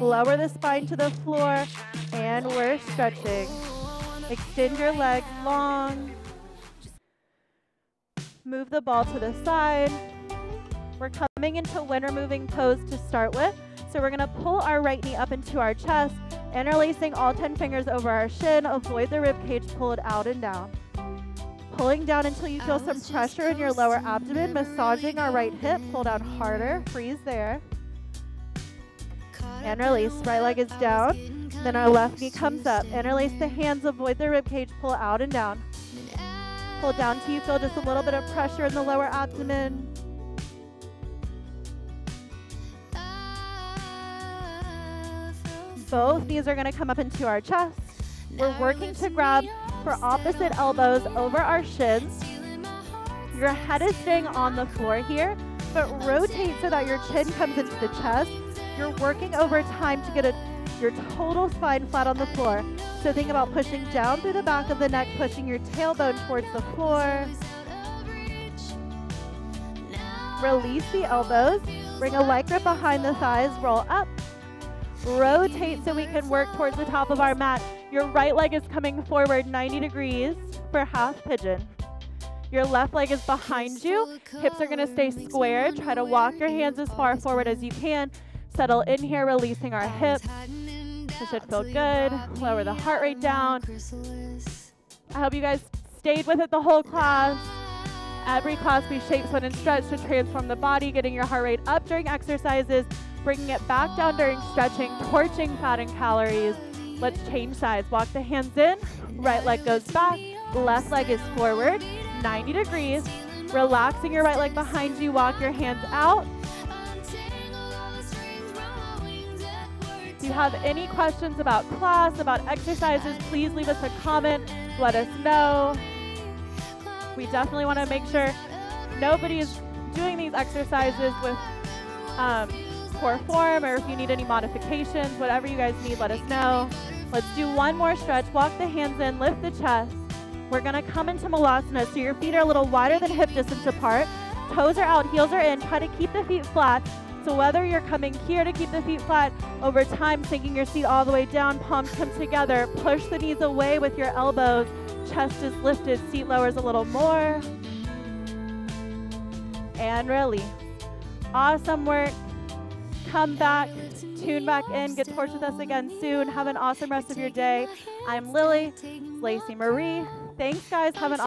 Lower the spine to the floor, and we're stretching. Extend your legs long. Move the ball to the side. We're coming into wind removing pose to start with. So we're gonna pull our right knee up into our chest, interlacing all 10 fingers over our shin. Avoid the rib cage, pull it out and down. Pulling down until you feel some pressure in your lower abdomen, massaging our right hip, pull down harder, freeze there. And release, right leg is down. Then our left knee comes up. Interlace the hands, avoid the rib cage, pull out and down. Pull down till you feel just a little bit of pressure in the lower abdomen. Both knees are going to come up into our chest. We're working to grab for opposite elbows over our shins. Your head is staying on the floor here, but rotate so that your chin comes into the chest. You're working over time to get a, your total spine flat on the floor. So think about pushing down through the back of the neck, pushing your tailbone towards the floor. Release the elbows. Bring a leg grip behind the thighs, roll up. Rotate so we can work towards the top of our mat. Your right leg is coming forward 90 degrees for half pigeon. Your left leg is behind you. Hips are gonna stay square. Try to walk your hands as far forward as you can. Settle in here, releasing our hips. This should feel good. Lower the heart rate down. I hope you guys stayed with it the whole class. Every class we shape, sweat, and stretch to transform the body, getting your heart rate up during exercises, bringing it back down during stretching, torching fat and calories. Let's change sides. Walk the hands in, right leg goes back, left leg is forward, 90 degrees. Relaxing your right leg behind you, walk your hands out. If you have any questions about class, about exercises, please leave us a comment. Let us know. We definitely want to make sure nobody is doing these exercises with um, poor form or if you need any modifications, whatever you guys need, let us know. Let's do one more stretch. Walk the hands in, lift the chest. We're to come into Malasana. So your feet are a little wider than hip distance apart. Toes are out, heels are in. Try to keep the feet flat. So whether you're coming here to keep the feet flat, over time sinking your seat all the way down, palms come together, push the knees away with your elbows, chest is lifted, seat lowers a little more. And release. Awesome work. Come back, tune back in, get torch with us again soon. Have an awesome rest of your day. I'm Lilly, Lacey Marie. Thanks, guys. Have an